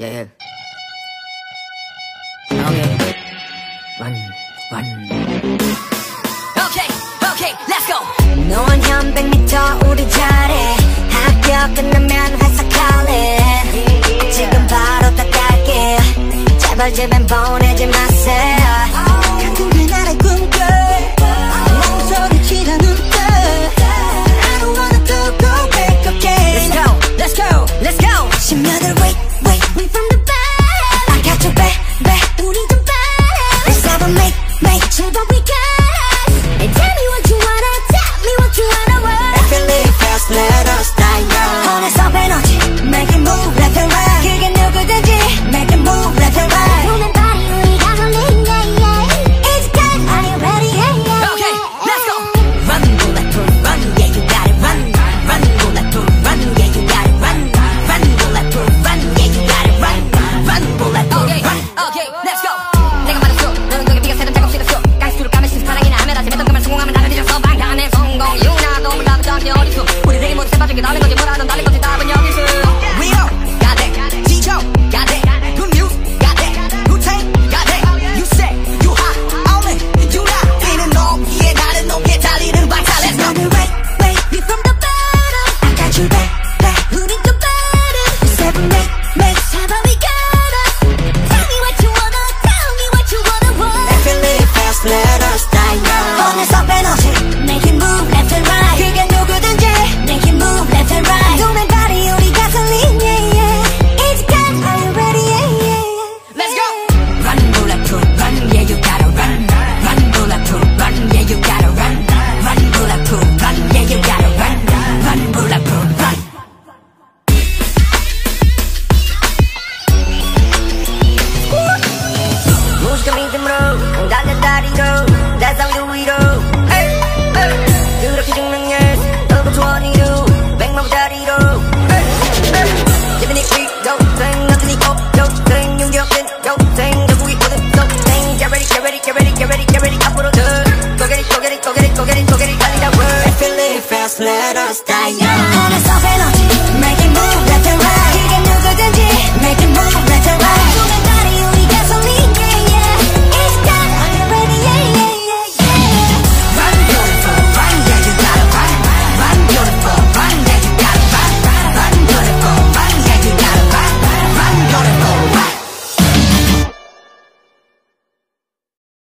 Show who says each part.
Speaker 1: 예. 오케이. 완,
Speaker 2: 완. 오케이, 오케이, 렛츠고!
Speaker 3: 너원 현백 미터 우리 잘해. 학교 끝나면 회사 갈래. 지금 바로 다 갈게. 제발 집엔 보내지 마세요. costa ya. Yeah.